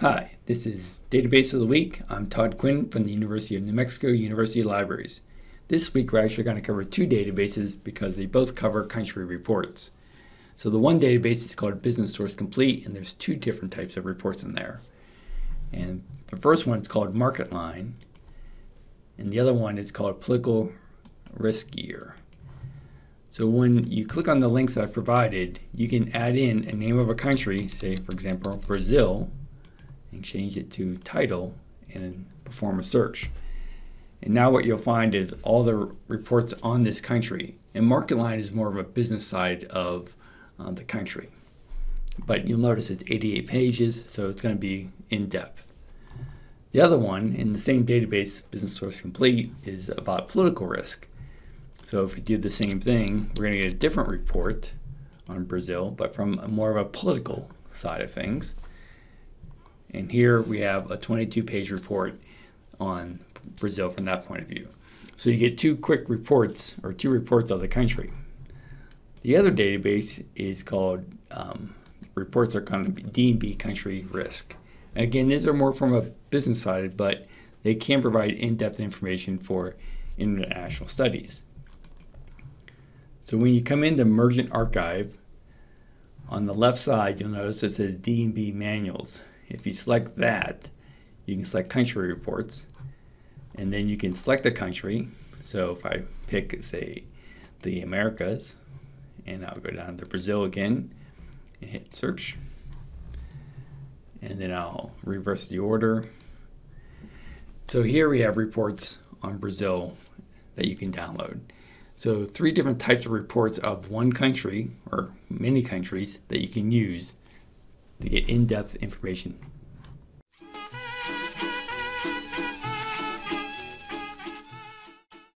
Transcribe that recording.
Hi, this is Database of the Week. I'm Todd Quinn from the University of New Mexico University Libraries. This week we're actually going to cover two databases because they both cover country reports. So the one database is called Business Source Complete and there's two different types of reports in there. And the first one is called Market Line and the other one is called Political Risk Year. So when you click on the links that I provided, you can add in a name of a country, say for example Brazil, and change it to title and perform a search. And now what you'll find is all the reports on this country. And MarketLine is more of a business side of uh, the country. But you'll notice it's 88 pages, so it's going to be in depth. The other one in the same database, Business Source Complete, is about political risk. So if we do the same thing, we're going to get a different report on Brazil, but from more of a political side of things. And here we have a 22 page report on Brazil from that point of view. So you get two quick reports or two reports of the country. The other database is called um, reports are kind of D&B country risk. And again, these are more from a business side, but they can provide in-depth information for international studies. So when you come into Mergent Archive, on the left side, you'll notice it says D&B manuals. If you select that, you can select country reports and then you can select a country. So if I pick, say, the Americas, and I'll go down to Brazil again and hit search. And then I'll reverse the order. So here we have reports on Brazil that you can download. So three different types of reports of one country or many countries that you can use to get in-depth information